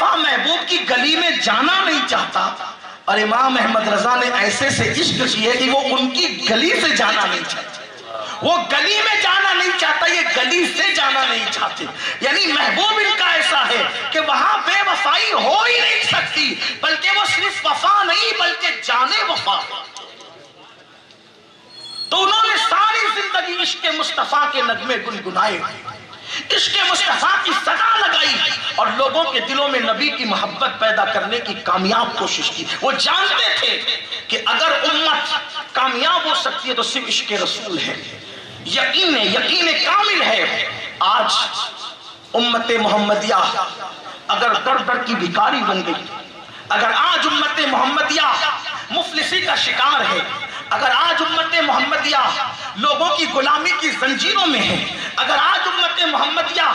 बेवफा महबूब की गली में जाना नहीं चाहता। और इमाम अहमद रजा ने ऐसे से इश्क किए कि वो उनकी गली से जाना नहीं चाहते। वो गली में जाना नहीं चाहता, ये गली से जाना नहीं चाहते। यानी महबूब इनका ऐसा है कि वहाँ बेवफाई हो ही नहीं सकती, बल्कि वो सिर्फ़ वफा नहीं, बल्कि जाने वफा। तो उन्होंने सारी ज़िंदगी इश्क मुस्तफ़ा के नगमे गुनगुनाए। इश्क मुस्तफ़ा की सदा लगाई और लोगों के दिलों में नबी की मोहब्बत पैदा करने की कामयाब कोशिश की। वो जानते थे कि अगर उम्मत कामयाब हो सकती है तो सिर्फ़ इश्क रसूल है। यकीन है, यकीन कामिल है। आज उम्मत मोहम्मदिया अगर दर दर की भिकारी बन गई, अगर आज उम्मत मोहम्मदिया मुफलिसी का शिकार है अगर आज उम्मत मोहम्मदिया लोगों की गुलामी की जंजीरों में है, अगर आज उम्मत मोहम्मदिया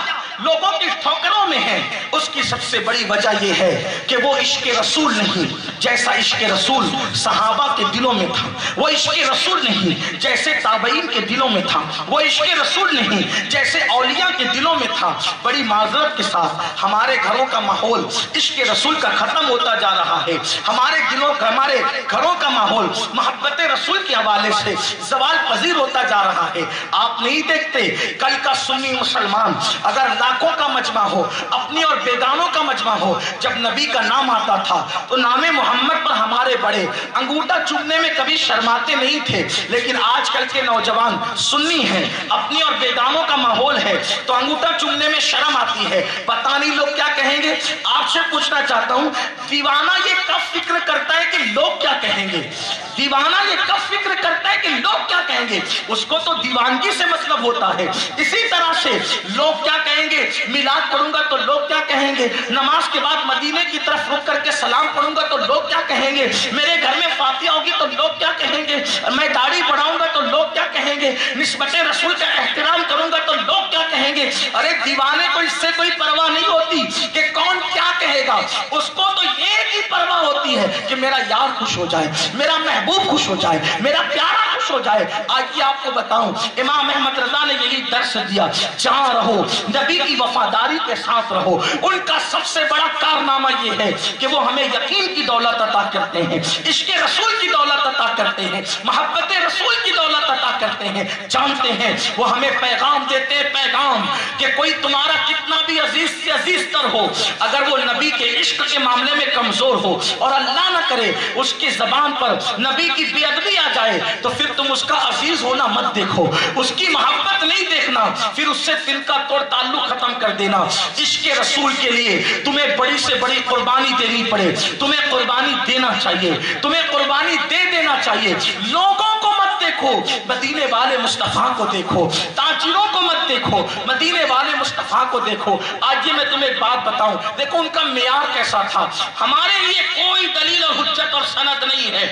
लोगों की ठोकरों में है। उसकी सबसे बड़ी वजह यह है कि वो इश्क रसूल नहीं, जैसा इश्क रसूल सहाबा के दिलों में था। वो इश्क रसूल नहीं, जैसे ताबईन के दिलों में था। वो इश्क रसूल नहीं, जैसे औलिया के दिलों में था। बड़ी माजरत के साथ हमारे घरों का माहौल इश्क रसूल का खत्म होता जा रहा है। हमारे दिलों का हमारे घरों का माहौल मोहब्बत रसूल के हवाले से सवाल पजीर होता जा रहा है। आप नहीं देखते, कल का सुन्नी मुसलमान अगर लाखों का मजमा हो, अपनी और बेगानों का मजमा हो, जब नबी का नाम आता था तो नामे मोहम्मद पर हमारे बड़े, अंगूठा चुनने में कभी शर्माते नहीं थे, लेकिन आजकल के नौजवान सुन्नी हैं, अपनी और बेगानों का माहौल है तो अंगूठा चुनने में शर्म आती है। पता नहीं लोग क्या कहेंगे? आपसे पूछना चाहता हूँ, दीवाना ये कब फ़िक्र करता है कि लोग क्या कहेंगे? दीवाना ये कब फ़िक्र करता है कि लोग क्या कहेंगे? उसको तो दीवानगी से मतलब होता है। इसी तरह से लोग क्या कहेंगे? मिलाद पढ़ूँगा तो लोग क्या कहेंगे? नमाज़ के बाद मदीने की तरफ़ रुक करके सलाम पढ़ूँगा तो लोग क्या कहेंगे? मेरे घर में फातिया होगी तो लोग क्या कहेंगे? मैं दाढ़ी बढ़ाऊँगा तो लोग क्या कहेंगे? निस्बत रसूल का एहतराम करूँगा तो लोग क्या कहेंगे? अरे दीवाने को इससे कोई परवाह नहीं होती कि कौन क्या कहेगा? उसको तो एक ही परवाह होती है कि मेरा यार खुश हो जाए, मेरा महबूब खुश हो जाए, मेरा प्यारा खुश हो जाए। आज ये आपको बताऊँ, इमाम अहमद रजा ने यही दर्श दिया, जहाँ रहो, नबी की वफादारी के साथ रहो। उनका सबसे बड़ा कारनामा ये है कि वो हमें यकीन की दौलत अता करते हैं, इश्क रसूल की दौलत अता करते हैं, मोहब्बत रसूल की दौलत अता करते हैं। जानते हैं, वो हमें पैगाम देते हैं, पैगाम कि कोई तुम्हारा कितना भी अज़ीज़ से अज़ीज़ तर हो, अगर वो नबी के इश्क के मामले में कमज़ोर हो और अल्लाह ना करे, उसकी जबान पर नबी की बेअदबी आ जाए तो फिर तुम उसका अज़ीज़ होना मत देखो। उसकी मोहब्बत नहीं देखना, फिर उससे दिल का तोड़ ताल्लुक खत्म कर देना। इश्क रसूल के लिए तुम्हें बड़ी से बड़ी कुर्बानी देनी पड़े। तुम्हें कुर्बानी देना चाहिए, तुम्हें कुर्बानी दे देना चाहिए। लोगों को मत देखो, मदीने वाले मुस्तफ़ा को देखो, ताजिरों को मत देखो, मदीने वाले मुस्तफ़ा को देखो। आज ये मैं तुम्हें एक बात बताऊँ, देखो उनका मेयार कैसा था। हमारे लिए कोई दलील और हुज्जत और सनद नहीं है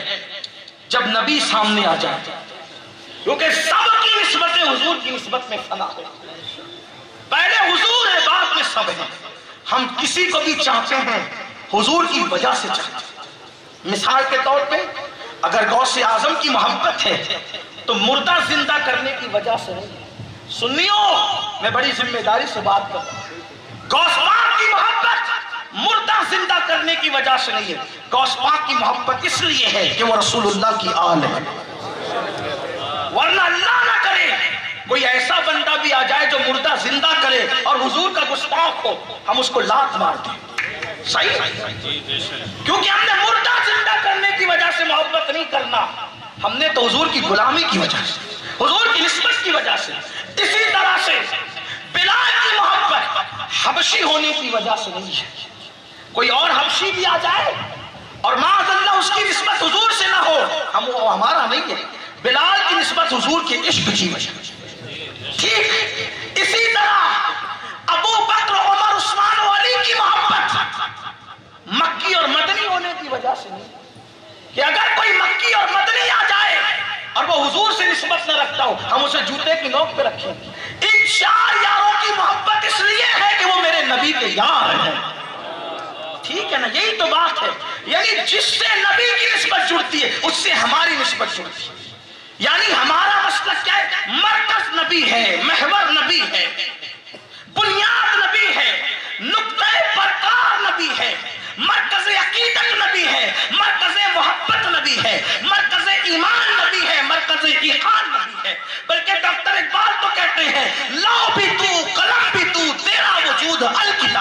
जब नबी सामने आ जाए। क्योंकि सबकी निस्बत हुजूर की निस्बत में फना है। पहले हुजूर है, बाद में सब है। हम किसी को भी चाहते हैं, हुजूर की वजह से चाहते हैं। मिसाल के तौर पे, अगर गौ से आज़म की मोहब्बत है तो मुर्दा ज़िंदा करने की वजह से नहीं सुनियो, मैं बड़ी ज़िम्मेदारी से बात कर गौसपाक की मोहब्बत मुर्दा ज़िंदा करने की वजह से नहीं है। गौसपाक की मोहब्बत इसलिए है कि वो रसूलुल्लाह की आल है। वरना अल्लाह ना करे। कोई ऐसा बंदा भी आ जाए जो मुर्दा ज़िंदा करे और हुजूर का गुस्ताख हो, हम उसको लात मार दें। सही? क्योंकि हमने मुर्दा ज़िंदा करने की वजह से मोहब्बत नहीं करना। हमने तो हुजूर की गुलामी की वजह से, हुजूर की निस्बत की वजह से, इसी तरह से बिलाल की मोहब्बत हबशी होने की वजह से नहीं है। कोई और हबशी भी आ जाए और माजल्ला उसकी निस्बत हुजूर से ना हो, हम वो हमारा नहीं है। बिलाल की नस्बत हुजूर के इश्क की वजह। ठीक, इसी तरह अबू बकर उमर, उस्मान अली की मोहब्बत मक्की और मदनी होने की वजह से नहीं। कि अगर कोई मक्की और मदनी आ जाए और वो हुजूर से नस्बत न रखता हो, हम उसे जूते की नोक पे रखें। इन चार यारों की मोहब्बत इसलिए है कि वो मेरे नबी के यार हैं। ठीक है ना? यही तो बात है। यानी जिससे नबी की नस्बत जुड़ती है, उससे हमारी नस्बत जुड़ती है। यानी हमारा मसला क्या है? मरकज नबी है, महवर नबी है, बुनियाद नबी है, नुकते परकार नबी है, मरकज अकीदत नबी है, मरकज मोहब्बत नबी है, मरकज ईमान नबी है, मरकज ईमान नबी है। बल्कि डॉक्टर इकबाल तो कहते हैं, लाओ भी तू, कलम भी तू, तेरा वजूद अल्कि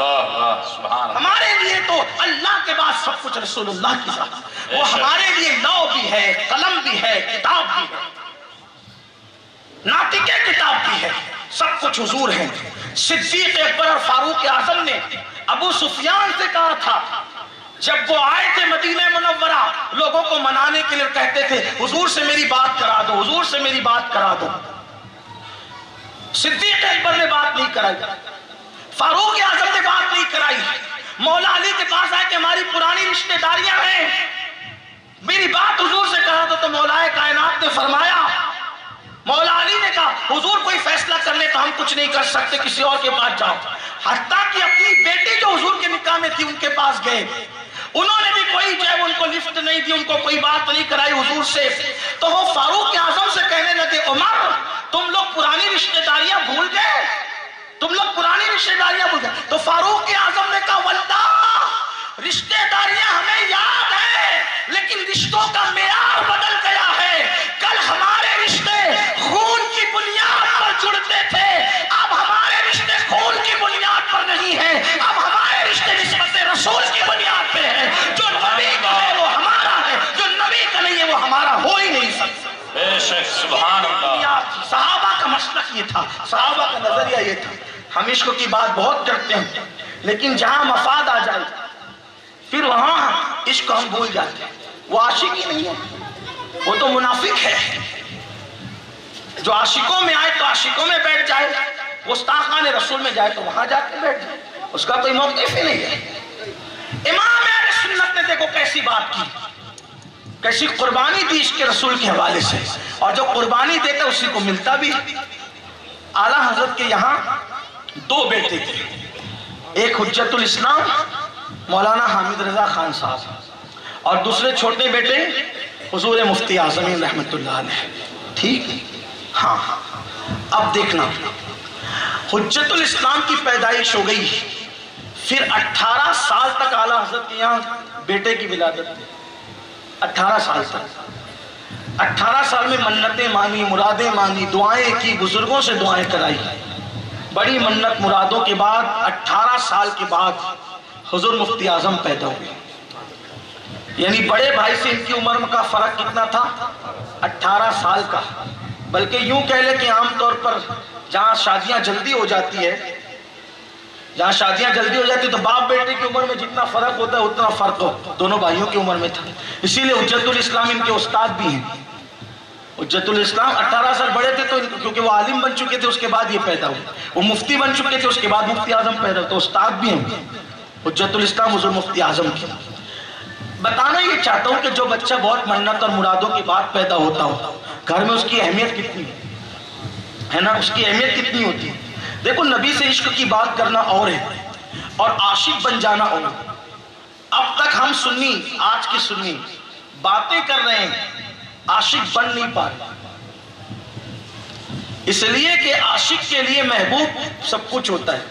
हमारे लिए तो अल्लाह के बाद सब कुछ रसूलुल्लाह की जात वो हमारे लिए लौ भी है कलम भी है किताब भी है। नातिके किताब भी है। सब कुछ हुजूर है। सिद्दीक अकबर और फारूक आज़म ने अबू सुफियान से कहा था जब वो आए थे मदीना मुनव्वरा लोगों को मनाने के लिए कहते थे हुजूर से मेरी बात करा दो हुजूर से मेरी बात करा दो। सिद्दीक अकबर ने बात नहीं कराई। फारूक आज़म ने बात नहीं कराई। मौला अली के पास आए कि हमारी पुरानी रिश्तेदारियाँ हैं। मेरी बात हुजूर से कहा तो, तो मौलाए कायनात ने फरमाया मौला अली ने कहा हुजूर कोई फैसला कर ले तो हम कुछ नहीं कर सकते किसी और के पास जाओ। हत्ता कि अपनी बेटी जो हुजूर के निकाह में थी उनके पास गए। उन्होंने भी कोई जो है उनको लिफ्ट नहीं दी उनको कोई बात नहीं कराई हुजूर से। तो वो फारूक आज़म से कहने लगे उमर तुम लोग पुरानी रिश्तेदारियाँ भूल गए। तुम लोग रिश्तेदारियाँ भूल गए तो फारूक आज़म ने कहा वल्ला रिश्तेदारियाँ हमें याद है लेकिन रिश्तों का मेयार बदल गया है। कल हमारे रिश्ते खून की बुनियाद पर जुड़ते थे। अब हमारे रिश्ते खून की बुनियाद पर नहीं है। अब हमारे रिश्ते निस्बत रसूल की बुनियाद पे है। जो नबी का है वो हमारा है। जो नबी का नहीं है वो हमारा हो ही नहीं सकता। साहबा का मसलक ये था साहबा का नज़रिया ये था। हम इश्क की बात बहुत करते हैं, लेकिन जहाँ मफाद आ जाए, फिर वहाँ इश्क हम भूल जाते हैं। वो आशिक ही नहीं है, वो तो मुनाफिक है। जो आशिकों में आए तो आशिकों में बैठ जाए गुस्ताखान रसूल में जाए तो वहाँ जाके बैठ जाए। उसका कोई मौकफ ही नहीं है। इमाम सुन्नत ने देखो कैसी बात की, कैसी कुर्बानी दी इसके रसूल के हवाले से, और जो कुर्बानी देता उसी को मिलता भी आला हज़रत के यहाँ दो बेटे थे। एक हुज्जतुल इस्लाम, मौलाना हामिद रजा खान साहब। और दूसरे छोटे बेटे, हजूर मुफ्ती आजमी रहमत ठीक? हाँ अब देखना। हुज्जतुल इस्लाम की पैदाइश हो गई। फिर 18 साल तक आला हज़रत के यहाँ बेटे की विलादत थी। 18 साल तक। 18 साल में मन्नतें मांगी, मुरादें मांगी, दुआएँ की, बुज़ुर्गों से दुआएँ कराई। बड़ी मन्नत मुरादों के बाद 18 साल के बाद हजूर मुफ्ती आज़म पैदा हुए। यानी बड़े भाई से इनकी उम्र का फ़र्क कितना था? 18 साल का। बल्कि यूँ कह ले कि आमतौर पर जहाँ शादियाँ जल्दी हो जाती है, जहाँ शादियाँ जल्दी हो जाती तो बाप बेटे की उम्र में जितना फ़र्क होता है, उतना फ़र्क हो दोनों भाइयों की उम्र में था। इसीलिए उज्जतुल इस्लाम इनके उस्ताद भी हैं। उज्जतुल इस्लाम 18 साल बड़े थे तो क्योंकि वो आलिम बन चुके थे, उसके बाद ये पैदा हुए। वो मुफ्ती बन चुके थे, उसके बाद मुफ्ती आज़म पैदा तो उस्ताद भी हैं उज्जतुल इस्लाम हजूर मुफ्ती आज़म की। बताना ये चाहता हूँ कि जो बच्चा बहुत मन्नत और मुरादों के बाद पैदा होता हो, घर में उसकी अहमियत कितनी है? ना? उसकी अहमियत कितनी होती है? देखो, नबी से इश्क की बात करना और है और आशिक बन जाना और अब तक हम सुन्नी, आज की सुन्नी, बातें कर रहे हैं आशिक बन नहीं पा रहे। इसलिए कि आशिक के लिए महबूब सब कुछ होता है।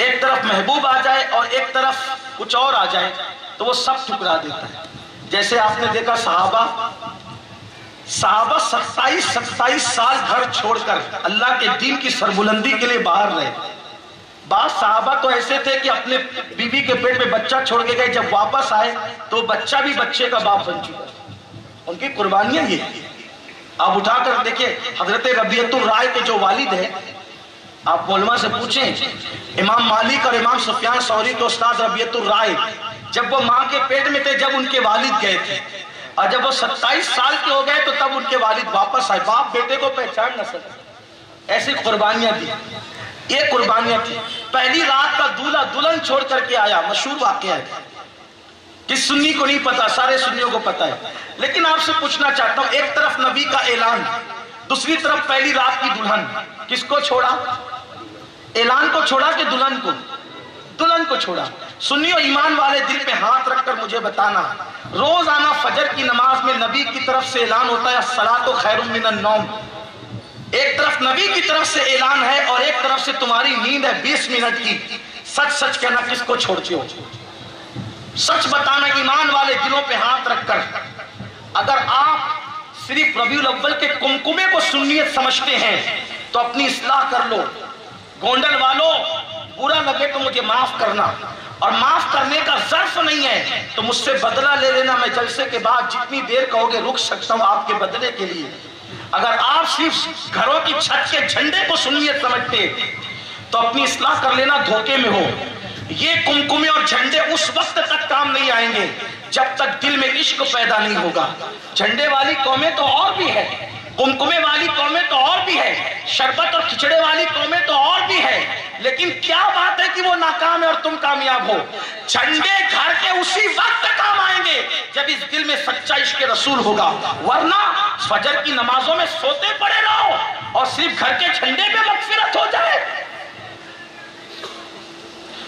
एक तरफ़ महबूब आ जाए और एक तरफ़ कुछ और आ जाए तो वो सब ठुकरा देता है। जैसे आपने देखा साहबा साहबा सत्ताईस सत्ताईस साल घर छोड़कर अल्लाह के दीन की सरबुलंदी के लिए बाहर रहे। बात साहबा तो ऐसे थे कि अपने बीवी के पेट में बच्चा छोड़ के गए, जब वापस आए तो बच्चा भी बच्चे का बाप बन चुका। उनकी कुर्बानियाँ ये। आप उठाकर देखिए, हज़रत रबियतुल राय के जो वालिद है, आप मोलमा से पूछें, इमाम मालिक और इमाम सुफियान सौरी के उस्ताद रबियतुल राय, जब वो माँ के पेट में थे, जब उनके वालिद गए थे, और जब वो सत्ताईस साल के हो गए तो तब उनके वालिद वापस आए। बाप बेटे को पहचान न सके। ऐसी कुर्बानियाँ दी ये कुर्बानियाँ थी। पहली रात का दूल्हा दुल्हन छोड़ करके आया, मशहूर वाक्य है। किस सुन्नी को नहीं पता, सारे सुन्नियों को पता है। लेकिन आपसे पूछना चाहता हूँ, एक तरफ़ नबी का ऐलान, दूसरी तरफ़ पहली रात की दुल्हन। किसको छोड़ा? ऐलान को छोड़ा कि दुल्हन को? दुल्हन को छोड़ा। सुनियो ईमान वाले दिल पे हाथ रखकर मुझे बताना। रोज आना फजर की नमाज़ में नबी की तरफ़ से ऐलान होता है सला तो खैर नौम। एक तरफ़ नबी की तरफ़ से ऐलान है और एक तरफ़ से तुम्हारी नींद है बीस मिनट की। सच सच कहना, किसको छोड़ते हो? सच बताना ईमान वाले दिलों पे हाथ रखकर, अगर आप सिर्फ़ रबी अव्वल के कुमकुमे को सुन्नियत समझते हैं तो अपनी इसलाह कर लो। गोंडल वालों, बुरा लगे तो मुझे माफ़ करना। और माफ़ करने का जर्फ नहीं है तो मुझसे बदला ले लेना। मैं जलसे के बाद जितनी देर कहोगे, रुक सकता हूँ आपके बदले के लिए। अगर आप सिर्फ़ घरों की छत के झंडे को सुनिए समझते तो अपनी इसलाह कर लेना धोखे में हो। ये कुमकुमे और झंडे उस वक्त तक काम नहीं आएँगे, जब तक दिल में इश्क पैदा नहीं होगा। झंडे वाली कौमें तो और भी है। कुमकुमे वाली कौमें तो और भी है। शरबत और खिचड़े वाली कौमें तो और भी है। लेकिन क्या बात है कि वो नाकाम है और तुम कामयाब हो। झंडे घर के उसी वक्त काम आएँगे, जब इस दिल में सच्चा इश्क रसूल होगा। वरना फजर की नमाजों में सोते पड़े रहो और सिर्फ़ घर के झंडे पे मगफिरत हो जाए।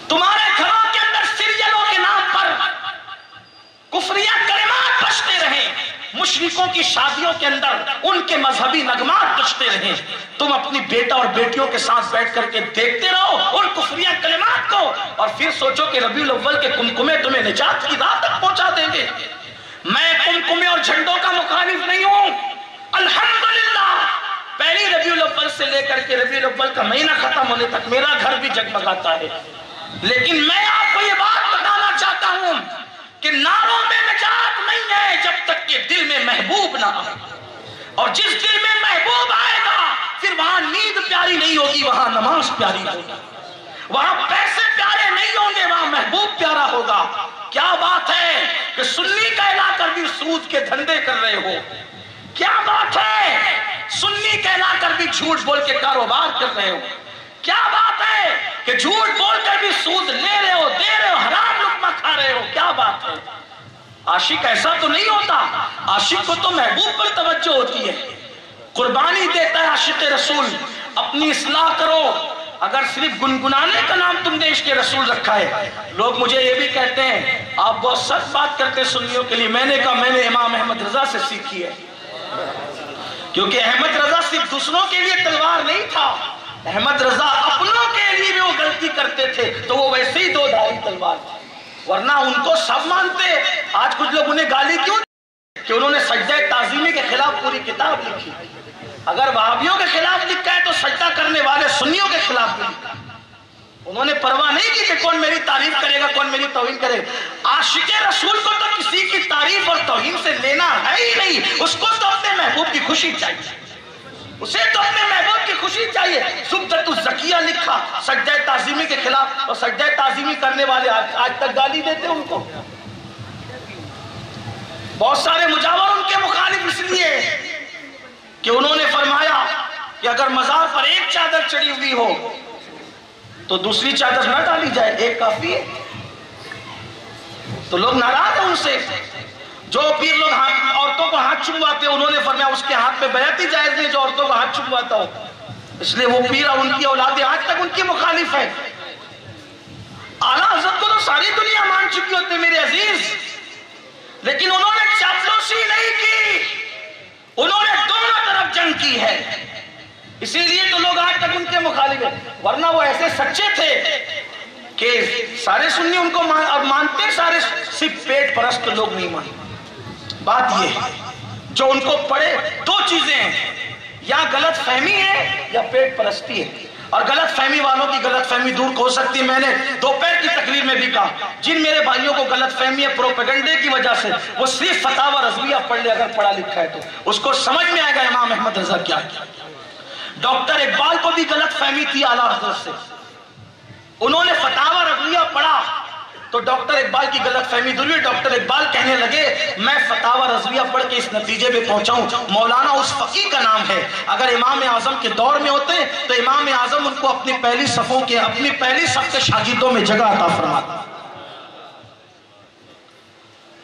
तुम्हारे घरों के अंदर सीरियलों के नाम पर कुफरिया कलिमात बचते रहे। मुशरिकों की शादियों के अंदर उनके मजहबी नगमात बचते रहे। तुम अपनी बेटा और बेटियों के साथ बैठ करके देखते रहो उन कुफरिया कलिमात को और फिर सोचो कि रबी अव्वल के कुमकुमे तुम्हें निजात की राह तक पहुँचा देंगे। मैं कुमकुमे और झंडों का मुखालिफ नहीं हूँ। अल्हम्दुलिल्लाह। पहली रबी अव्वल से लेकर के रबी अव्वल का महीना खत्म होने तक मेरा घर भी जगमगाता है। लेकिन मैं आपको ये बात बताना चाहता हूँ कि नारों में निजात नहीं है जब तक कि दिल में महबूब ना आए और जिस दिल में महबूब आएगा, फिर वहाँ नींद प्यारी नहीं होगी, वहाँ नमाज़ प्यारी होगी। वहाँ पैसे प्यारे नहीं होंगे, वहाँ महबूब प्यारा होगा। क्या बात है कि सुन्नी कहलाकर भी सूद के धंधे कर रहे हो? क्या बात है? सुन्नी कहलाकर भी झूठ बोल के कारोबार कर रहे हो? क्या बात है कि झूठ बोलकर भी सूद ले रहे हो, दे रहे हो, हराम लुकमा खा रहे हो? क्या बात है? आशिक ऐसा तो नहीं होता। आशिक को तो महबूब पर तवज्जो होती है। कुर्बानी देता है आशिक रसूल। अपनी इसलाह करो। अगर सिर्फ़ गुनगुनाने का नाम तुमने इसके रसूल रखा है। लोग मुझे ये भी कहते हैं, आप बहुत सच बात करते सुन्नियों के लिए। मैंने कहा, मैंने इमाम अहमद रजा से सीखी है। क्योंकि अहमद रजा सिर्फ़ दूसरों के लिए तलवार नहीं था। अहमद रजा अपनों के लिए भी वो गलती करते थे तो वो वैसे ही दो धारी तलवार थी। वरना उनको सब मानते। आज कुछ लोग उन्हें गाली क्यों कि उन्होंने सज्जा ताजीमी के खिलाफ पूरी किताब लिखी। अगर वहाबियों के खिलाफ लिखा है तो सज्जा करने वाले सुन्नियों के खिलाफ भी लिखा उन्होंने परवाह नहीं की कि कौन मेरी तारीफ़ करेगा, कौन मेरी तोहिन करेगा। आशिक रसूल को तो किसी की तारीफ़ और तोहिन से लेना है ही नहीं। उसको तो अपने महबूब की खुशी चाहिए। उसे तो अपने महबूब की खुशी चाहिए। जकिया लिखा सज्जा ताजीमी के खिलाफ और सज्जा ताजीमी करने वाले आज, आज तक गाली देते उनको। बहुत सारे मुजावर उनके मुखालिफ इसलिए कि उन्होंने फरमाया कि अगर मजार पर एक चादर चढ़ी हुई हो तो दूसरी चादर न डाली जाए एक काफ़ी है। तो लोग नाराज़ हैं उनसे। जो पीर लोग हाथ औरतों को हाथ चुमवाते उन्होंने फरमाया उसके हाथ में बयाती जायज़ नहीं जो औरतों को हाथ चुमवाता हो। इसलिए वो पीर और उनकी औलादे आज तक उनकी मुखालिफ है। आला हज़रत को तो सारी दुनिया मान चुकी होती मेरे अज़ीज़। लेकिन उन्होंने चापलूसी नहीं की। उन्होंने दोनों तरफ़ जंग की है। इसीलिए तो लोग आज तक उनके मुखालिफ है। वरना वो ऐसे सच्चे थे कि सारे सुन्नी उनको मान, मानते सारे सिर्फ़ पेट परस्त लोग नहीं मानते। बात ये है, जो उनको पढ़े दो चीज़ें हैं। या गलत फहमी है, या पेट परस्ती है। और गलत फहमी वालों की गलत फहमी दूर हो सकती है। मैंने दोपहर की तकरीर में भी कहा, जिन मेरे भाइयों को गलत फहमी है प्रोपेगंडे की वजह से वो सिर्फ़ फतावा रजविया पढ़ ले, अगर पढ़ा लिखा है तो। उसको समझ में आएगा इमाम अहमद रजा क्या डॉक्टर इकबाल को भी गलत फहमी थी आला हज़रत से। उन्होंने फतावा रजविया पढ़ा तो डॉक्टर इकबाल की गलत फहमी दूर हुई डॉक्टर इकबाल कहने लगे, मैं फतावा रजविया पढ़ के इस नतीजे पे पहुंचाऊं। मौलाना उस फकी का नाम है। अगर इमाम आज़म के दौर में होते तो इमाम आज़म उनको अपनी पहली सफों के, अपनी पहली सफ के शागिदों में जगह अता फरमाता।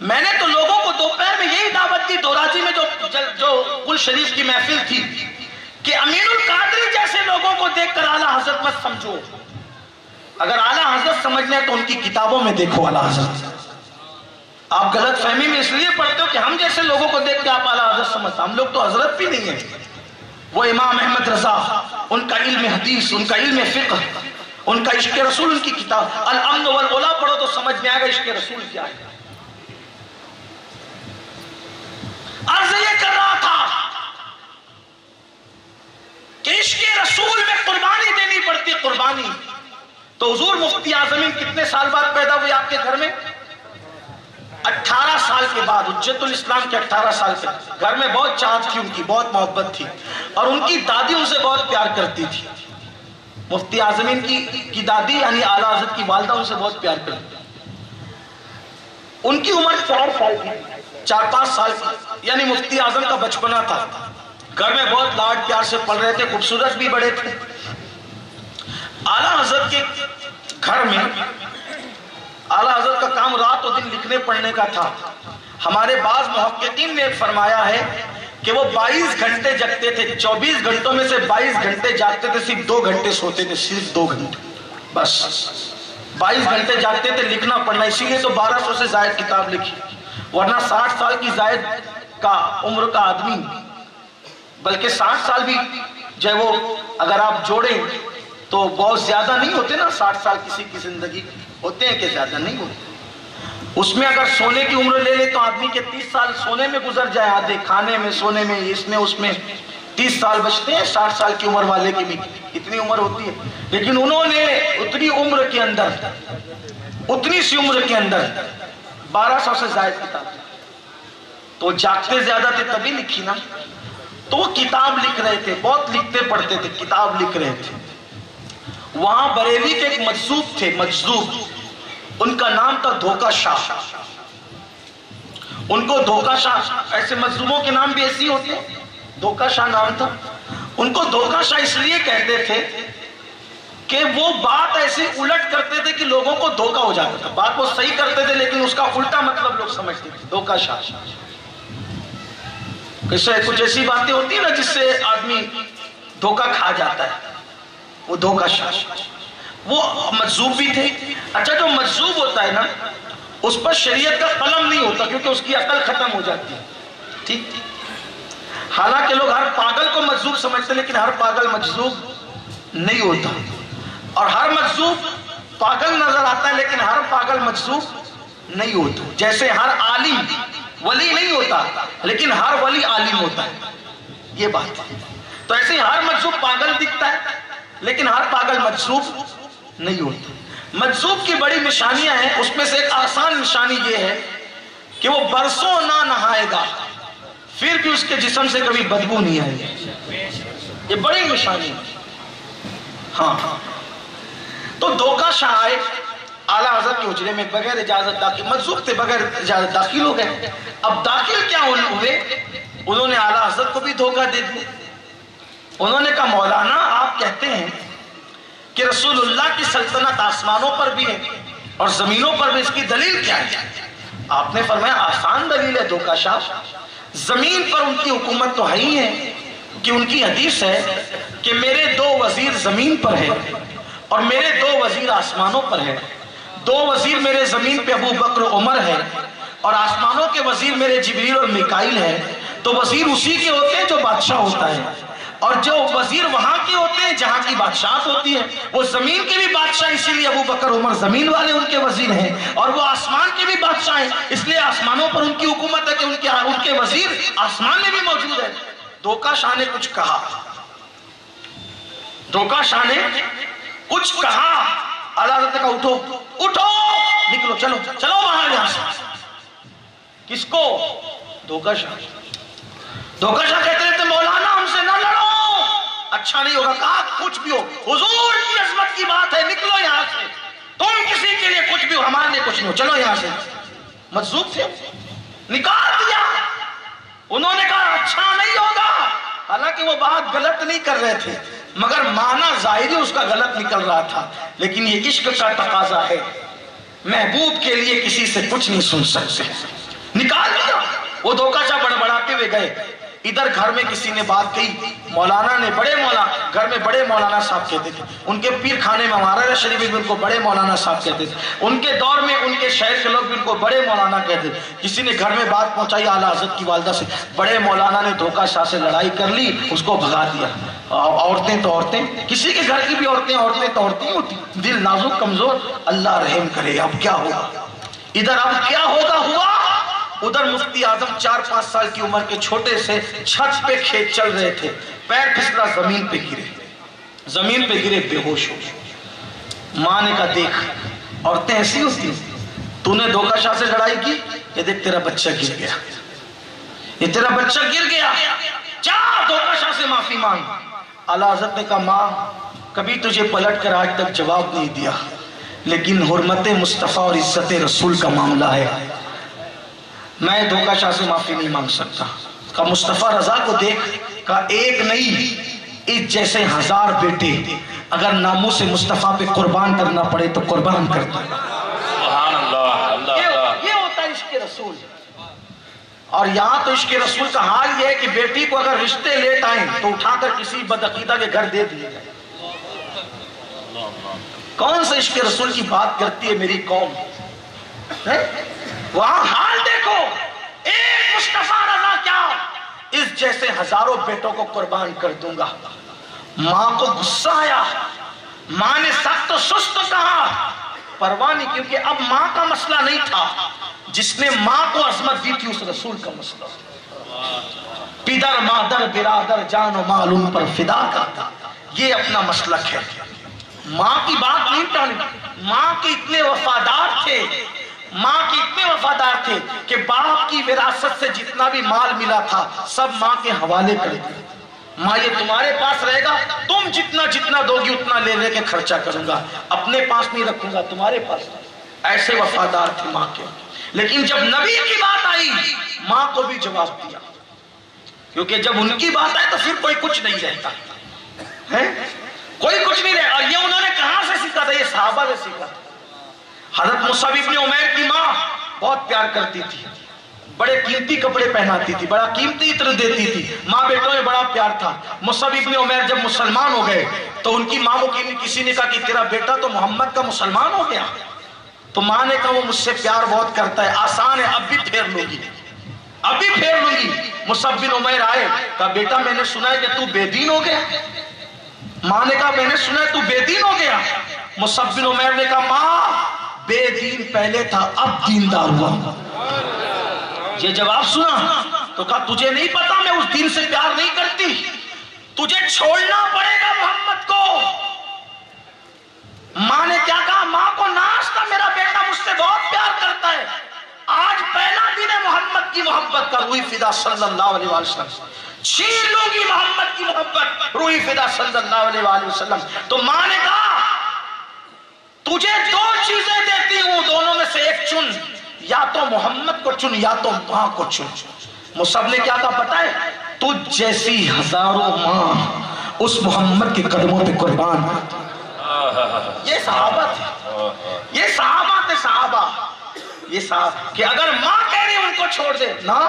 मैंने तो लोगों को दोपहर में यही दावत दी, दोराजी में जो जो कुल शरीफ की महफिल थी, कि अमीरुल कादरी जैसे लोगों को देखकर आला हज़रत मत समझो। अगर आला हज़रत समझना है तो उनकी किताबों में देखो आला हज़रत। आप गलत फहमी में इसलिए पढ़ते हो कि हम जैसे लोगों को देख के आप आला हज़रत समझते हम लोग तो हज़रत भी नहीं है। वो इमाम अहमद रजा, उनका इल्म हदीस, उनका इल्म फ़िक्र उनका इश्क रसूल, उनकी किताब। अल अमन वल ओला पढ़ो तो समझ में आएगा इश्क रसूल क्या है। अर्ज़ ये कर रहा था कि इश्क रसूल में कुर्बानी देनी पड़ती, कुर्बानी। तो हजूर मुफ्ती आजमीन कितने साल बाद पैदा हुए आपके घर में? 18 साल के बाद उज्जतुल इस्लाम के 18 साल के। घर में बहुत चाहत थी उनकी, बहुत मोहब्बत थी। और उनकी दादी उनसे बहुत प्यार करती थी। मुफ्ती आजमीन की की दादी, यानी आला हज़रत की वालदा उनसे बहुत प्यार करती उनकी उम्र चार साल की चार पाँच साल की यानी मुफ्ती आज़म का बचपना था। घर में बहुत लाड प्यार से पढ़ रहे थे, खूबसूरत भी बड़े थे। आला हज़रत के घर में, आला हज़रत का काम रात और दिन लिखने पढ़ने का था। हमारे बाज मुहक्किन ने फरमाया है कि वो 22 घंटे जगते थे 24 घंटों में से 22 घंटे जागते थे, सिर्फ़ दो घंटे सोते थे, सिर्फ़ दो घंटे। बस। 22 घंटे जागते थे, लिखना, पढ़ना, इसीलिए तो 1200 से जायद किताब लिखी। वरना 60 साल की जायद का उम्र का आदमी, बल्कि 60 साल भी, जो वो, अगर आप जोड़ें तो बहुत ज़्यादा नहीं होते ना 60 साल किसी की ज़िंदगी होते हैं कि ज़्यादा नहीं होते। उसमें अगर सोने की उम्र ले ले तो आदमी के तीस साल सोने में गुजर जाए, आधे खाने में, सोने में, इसमें, उसमें। तीस साल बचते हैं, साठ साल की उम्र वाले की भी इतनी उम्र होती है। लेकिन उन्होंने उतनी उम्र के अंदर, उतनी सी उम्र के अंदर बारह सौ से जायद किताब। तो जागते ज़्यादा थे तभी लिखी ना। तो किताब लिख रहे थे, बहुत लिखते पढ़ते थे, किताब लिख रहे थे। वहाँ बरेली के एक मजसूब थे मजसूब उनका नाम था धोखा शाह। उनको धोखा शाह, ऐसे मजलूमों के नाम भी ऐसे होते धोखा शाह नाम था। उनको धोखा शाह इसलिए कहते थे कि वो बात ऐसे उलट करते थे कि लोगों को धोखा हो जाता था। बात वो सही करते थे, लेकिन उसका उल्टा मतलब लोग समझते थे। धोखा शाह। कुछ ऐसी बातें होती है ना जिससे आदमी धोखा खा जाता है। वो धोखा शाह। वो मजूब भी थे। अच्छा जो मजूब होता है ना, उस पर शरीयत का कलम नहीं होता, क्योंकि उसकी अकल खत्म हो जाती है। ठीक? हालाँकि लोग हर पागल को मजूब समझते लेकिन हर पागल मजूब नहीं होता। और हर मजूब पागल नज़र आता है, लेकिन हर पागल मजूब नहीं होता। जैसे हर आलिम वली नहीं होता, लेकिन हर वली आलिम होता है। ये बात है। तो ऐसे हर मजूब पागल दिखता है। लेकिन हर पागल मजूब नहीं होता मजसूब की बड़ी निशानियाँ हैं, उसमें से एक आसान निशानी ये है कि वो बरसों ना नहाएगा, फिर भी उसके जिसम से कभी बदबू नहीं आएगी ये बड़ी निशानी है। हाँ। तो धोखा शाह आए आला हज़रत के उजरे में बगैर इजाज़त दाखिल, मजसूब थे बगैर इजाज़त दाखिल हो गए। अब दाखिल क्या हुए? उन्होंने आला हज़रत को भी धोखा दे दिया। उन्होंने कहा, मौलाना, आप कहते हैं कि रसूलुल्लाह की सल्तनत आसमानों पर भी है और जमीनों पर भी, इसकी दलील क्या है? आपने फरमाया, आसान दलील है, धोखा शाह। ज़मीन पर उनकी हुकूमत तो है ही है कि उनकी हदीस है कि मेरे दो वज़ीर ज़मीन पर है और मेरे दो वज़ीर आसमानों पर है। दो वज़ीर मेरे ज़मीन पे अबू बकर उमर है और आसमानों के वज़ीर मेरे जिबरील और मिकाइल है। तो वज़ीर उसी के होते हैं जो बादशाह होता है। और जो वज़ीर वहाँ के होते हैं, जहाँ की बादशाह होती है, वो ज़मीन के भी बादशाह इसीलिए अबू बकर उमर ज़मीन वाले उनके वज़ीर हैं, और वो आसमान के भी बादशाह हैं, इसलिए आसमानों पर उनकी हुकूमत है कि उनके उनके वज़ीर आसमान में भी मौजूद है। धोखा शाह ने कुछ कहा। धोखा शाह ने कुछ कहा। अल्लाह का उठो। उठो! निकलो, चलो। चलो बाहर यहाँ से। किसको? धोखा शाह। धोखा शाह कहते रहते मौलाना हमसे ना लड़ो अच्छा नहीं होगा, कहा कुछ भी हो। हुजूर की अजमत की बात है, निकलो यहाँ से। तुम किसी के लिए कुछ भी हो, हमारे लिए कुछ नहीं हो। चलो यहाँ से। मजूब थे? निकाल दिया। उन्होंने कहा अच्छा नहीं होगा। हालाँकि वो बात गलत नहीं कर रहे थे, मगर माना ज़ाहिर उसका गलत निकल रहा था। लेकिन ये इश्क का तकाजा है। महबूब के लिए किसी से कुछ नहीं सुन सकते। निकाल दिया। वो धोखा सा बड़बड़ाते हुए गए। इधर घर में किसी ने बात कही, मौलाना ने बड़े मौला, घर में बड़े मौलाना साहब कहते थे। उनके पीर खाने में महाराजा शरीफ भी उनको बड़े मौलाना साहब कहते थे। उनके दौर में उनके शहर के लोग भी उनको बड़े मौलाना कहते थे। किसी ने घर में बात पहुंचाई आला हज़रत की वालदा से। बड़े मौलाना ने धोखा शाह से लड़ाई कर ली, उसको भगा दिया। औरतें तो औरतें, किसी के घर की भी औरतें औरतें तो औरतें होती। दिल नाजुक, कमज़ोर, अल्लाह रहम करे, अब क्या होगा? इधर अब क्या होगा, हुआ? उधर मुफ्ती आज़म चार पाँच साल की उम्र के छोटे से छत पे खेत चल रहे थे। पैर फिसला, ज़मीन पे गिरे। ज़मीन पे गिरे, बेहोश हो माँ ने कहा, देख औरतें ऐसी होती तूने धोखा शाह से लड़ाई की? ये देख, तेरा बच्चा गिर गया। ये तेरा बच्चा गिर गया। जा, धोखा से माफ़ी मांग। अला हज़रत ने कहा, माँ, कभी तुझे पलट कर आज तक जवाब नहीं दिया। लेकिन हरमत मुस्तफ़ा और इज़्ज़त रसूल का मामला है। मैं धोखा से माफ़ी नहीं मांग सकता। का मुस्तफ़ा रजा को देख का एक नहीं इस जैसे हज़ार बेटे अगर नामों से मुस्तफ़ा पे कुर्बान करना पड़े तो कुर्बान कर दो। ये, ये होता है इश्क रसूल। और यहाँ तो इश्क रसूल का हाल यह है कि बेटी को अगर रिश्ते लेट आए तो उठाकर किसी बदअकीदा के घर दे दिए जाए। कौन सा इश्क रसूल की बात करती है मेरी कौम? वहाँ हाल देखो। एक मुस्तफ़ा रजा क्या? इस जैसे हज़ारों बेटों को कुर्बान कर दूँगा। माँ को गुस्सा आया। माँ ने सख्त तो सुस्त कहा। परवाह नहीं क्योंकि अब माँ का मसला नहीं था। जिसने माँ को अजमत दी थी उस रसूल का मसला। पिदर, मादर, बिरादर, जानो मालूम पर फिदा का था। ये अपना मसलक है। माँ की बात नहीं टाली। माँ के इतने वफादार थे। माँ के इतने वफादार थे कि बाप की विरासत से जितना भी माल मिला था, सब माँ के हवाले कर दिया माँ, ये तुम्हारे पास रहेगा, तुम जितना जितना दोगी उतना ले लेके खर्चा करूँगा। अपने पास नहीं रखूँगा, तुम्हारे पास ऐसे वफादार थे माँ के। लेकिन जब नबी की बात आई, माँ को भी जवाब दिया। क्योंकि जब उनकी बात आए तो फिर कोई कुछ नहीं रहता। है? कोई कुछ नहीं रहे और ये उन्होंने कहाँ से सीखा था? ये साहबा से सीखा था। हज़रत मुसाब इब्ने उमैर की माँ बहुत प्यार करती थी। बड़े कीमती कपड़े पहनाती थी, बड़ा कीमती इत्र देती थी। माँ बेटों में बड़ा प्यार था। मुसाब इब्ने उमैर जब मुसलमान हो गए तो उनकी माँ को किसी ने कहा कि तेरा बेटा तो मोहम्मद का मुसलमान हो गया। तो माँ ने कहा, वो मुझसे प्यार बहुत करता है। आसान है, अब भी फेर लूँगी। अब भी फेर लूँगी। मुसब उमैर आए, कहा, बेटा, मैंने सुना है कि तू बेदीन हो गया। माँ ने कहा, मैंने सुना है तू बेदीन हो गया। मुसबिन उमर ने कहा, माँ बेदीन पहले था, अब दीनदार हुआ। ये जवाब सुना तो कहा, तुझे नहीं पता मैं उस दिन से प्यार नहीं करती। तुझे छोड़ना पड़ेगा मोहम्मद को। माँ ने क्या कहा, माँ को नाश था मेरा बेटा मुझसे बहुत प्यार करता है। आज पहला दिन है मोहम्मद की मोहब्बत का, रुई फिदा सल्लल्लाहु अलैहि वसल्लम। छीन लूँगी मोहम्मद की मोहब्बत रूही फिदा सल्लल्लाहु अलैहि वसल्लम। तो माँ ने कहा तुझे दो चीज़ें देती हूँ, दोनों में से एक चुन। या तो मोहम्मद को चुन, या तो माँ को चुन। मुसब ने क्या कहा पता है? तुझ जैसी हज़ारों माँ उस मोहम्मद के कदमों पे कुर्बान ये सहाबत ये सहाबा थे, सहाबा। ये साहब कि अगर माँ कह रही उनको छोड़ दे। ना,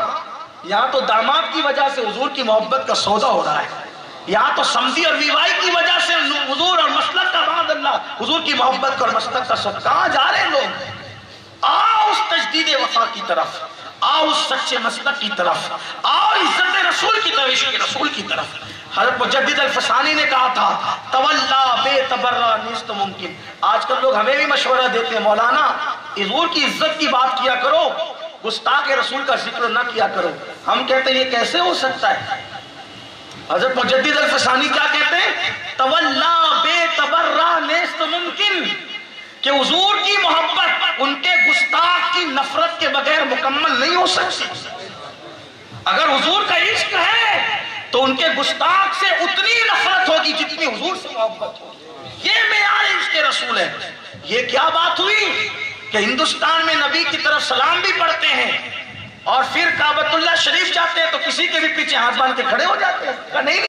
यहाँ तो दामाद की वजह से हजूर की मोहब्बत का सौदा हो रहा है। यहाँ तो समझी और विवाही की वजह से हजूर और मसलक का बाद अल्लाह, हजूर की मोहब्बत और मसलक का सौदा कहाँ जा रहे लोग? आओ उस तजदीद वफा की तरफ़, आओ उस सच्चे मसलक की तरफ़, आओ इज़्ज़त रसूल की तरफ़, इश्क रसूल की तरफ़। अल-फसानी ने कहा था, तवल्ला बेतबर्रा निस्त मुमकिन। आजकल लोग हमें भी मशवरा देते हैं, मौलाना, हजूर की इज़्ज़त की बात किया करो, गुस्ताख रसूल का ज़िक्र ना किया करो। हम कहते हैं, ये कैसे हो सकता है? हज़रत क्या कहते हैं? तवल्ला बेतबर्रा नेस्त मुमकिन। कि हुजूर की मोहब्बत उनके गुस्ताख की नफरत के बगैर मुकम्मल नहीं हो सकती। अगर हुजूर का इश्क है तो उनके गुस्ताख से उतनी नफरत होगी जितनी हुजूर से मोहब्बत होगी। ये मेयार इश्क रसूल है। ये क्या बात हुई? कि हिंदुस्तान में नबी की तरफ़ सलाम भी पढ़ते हैं। और फिर काबतुल्ला शरीफ जाते हैं तो किसी के भी पीछे हाथ बाँध के खड़े हो जाते हैं। नहीं